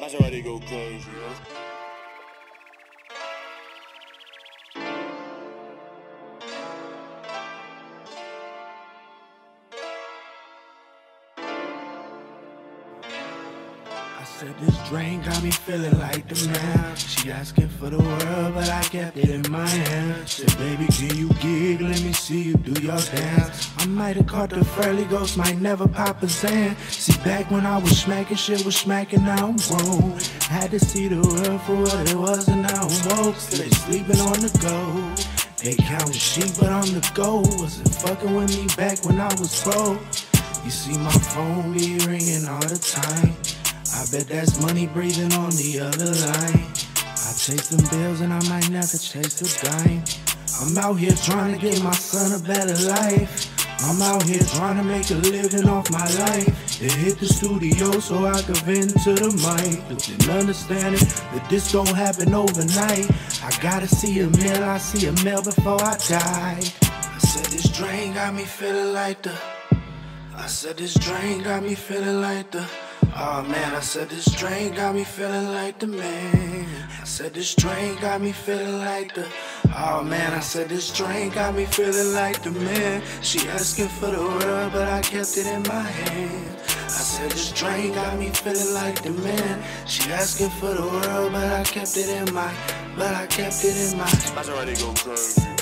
They go crazy, I said this drink got me feeling like the man. She asking for the world, but I kept it in my hand. Said, baby, can you gig? Let me see you do your dance. I might have caught the Furley Ghost, might never pop a Zan. See, back when I was smacking, shit was smacking, now I'm grown. Had to see the world for what it was, and now I'm woke. Still sleeping on the go. They counting sheep, but I'm the go. Wasn't fucking with me back when I was broke. You see my phone be ringing all the time. I bet that's money breathing on the other line. I chase them bills and I might never chase a dime. I'm out here trying to give my son a better life. I'm out here trying to make a living off my life. They hit the studio so I could vent to the mic. But then understanding that this don't happen overnight. I gotta see a meal, I see a meal before I die. I said this drain got me feeling like the. I said this drain got me feeling like the. Oh man, I said this drain got me feeling like the man. I said this drain got me feeling like the. Oh man, I said this drain got me feeling like the man. She asking for the world, but I kept it in my hand. I said this drain got me feeling like the man. She asking for the world, but I kept it in my. But I kept it in my. Why they go crazy.